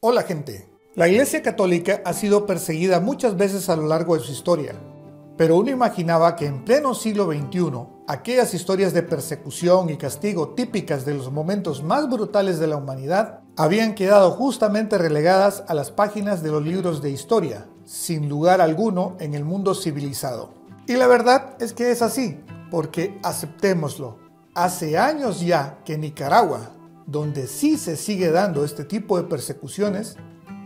Hola gente. La Iglesia Católica ha sido perseguida muchas veces a lo largo de su historia, pero uno imaginaba que en pleno siglo XXI, aquellas historias de persecución y castigo típicas de los momentos más brutales de la humanidad habían quedado justamente relegadas a las páginas de los libros de historia, sin lugar alguno en el mundo civilizado. Y la verdad es que es así, porque aceptémoslo, hace años ya que Nicaragua, donde sí se sigue dando este tipo de persecuciones,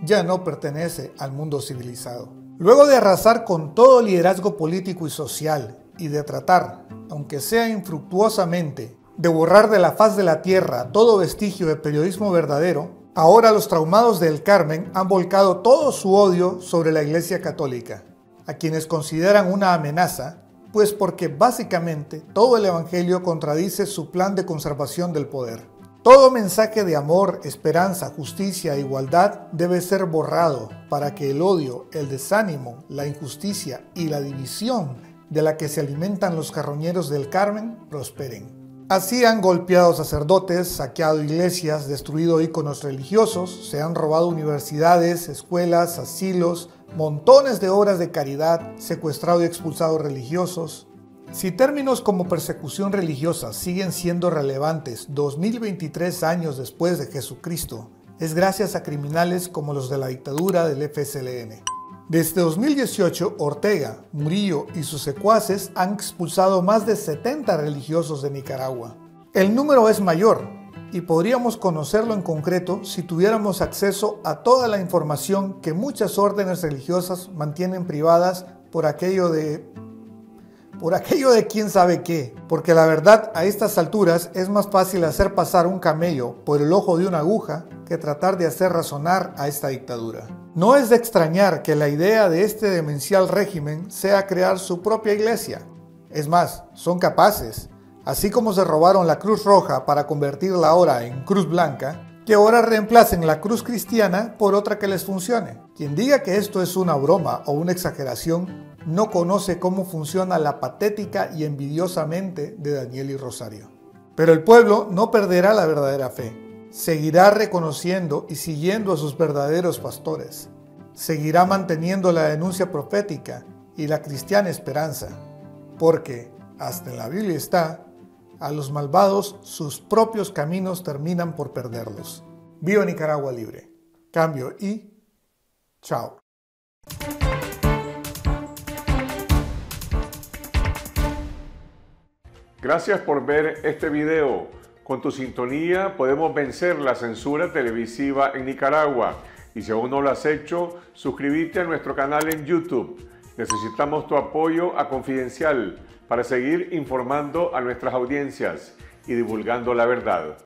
ya no pertenece al mundo civilizado. Luego de arrasar con todo liderazgo político y social y de tratar, aunque sea infructuosamente, de borrar de la faz de la tierra todo vestigio de periodismo verdadero, ahora los traumados del Carmen han volcado todo su odio sobre la Iglesia Católica, a quienes consideran una amenaza, pues porque básicamente todo el Evangelio contradice su plan de conservación del poder. Todo mensaje de amor, esperanza, justicia e igualdad debe ser borrado para que el odio, el desánimo, la injusticia y la división de la que se alimentan los carroñeros del Carmen prosperen. Así han golpeado sacerdotes, saqueado iglesias, destruido íconos religiosos, se han robado universidades, escuelas, asilos, montones de obras de caridad, secuestrado y expulsado religiosos, si términos como persecución religiosa siguen siendo relevantes 2023 años después de Jesucristo, es gracias a criminales como los de la dictadura del FSLN. Desde 2018, Ortega, Murillo y sus secuaces han expulsado más de 70 religiosos de Nicaragua. El número es mayor y podríamos conocerlo en concreto si tuviéramos acceso a toda la información que muchas órdenes religiosas mantienen privadas por aquello de por aquello de quién sabe qué, porque la verdad a estas alturas es más fácil hacer pasar un camello por el ojo de una aguja que tratar de hacer razonar a esta dictadura. No es de extrañar que la idea de este demencial régimen sea crear su propia iglesia. Es más, son capaces, así como se robaron la cruz roja para convertirla ahora en cruz blanca, que ahora reemplacen la cruz cristiana por otra que les funcione. Quien diga que esto es una broma o una exageración no conoce cómo funciona la patética y envidiosa mente de Daniel y Rosario. Pero el pueblo no perderá la verdadera fe. Seguirá reconociendo y siguiendo a sus verdaderos pastores. Seguirá manteniendo la denuncia profética y la cristiana esperanza. Porque, hasta en la Biblia está, a los malvados sus propios caminos terminan por perderlos. Viva Nicaragua libre. Cambio y chao. Gracias por ver este video. Con tu sintonía podemos vencer la censura televisiva en Nicaragua. Y si aún no lo has hecho, suscríbete a nuestro canal en YouTube. Necesitamos tu apoyo a Confidencial para seguir informando a nuestras audiencias y divulgando la verdad.